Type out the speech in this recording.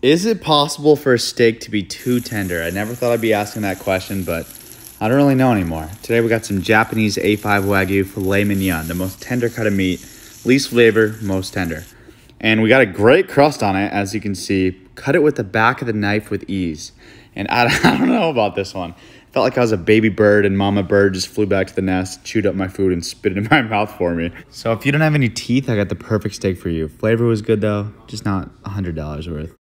Is it possible for a steak to be too tender? I never thought I'd be asking that question, but I don't really know anymore. Today we got some Japanese A5 Wagyu filet mignon, the most tender cut of meat, least flavor, most tender. And we got a great crust on it, as you can see. Cut it with the back of the knife with ease. And I, don't know about this one. Felt like I was a baby bird and mama bird just flew back to the nest, chewed up my food, and spit it in my mouth for me. So if you don't have any teeth, I got the perfect steak for you. Flavor was good though, just not $100 worth.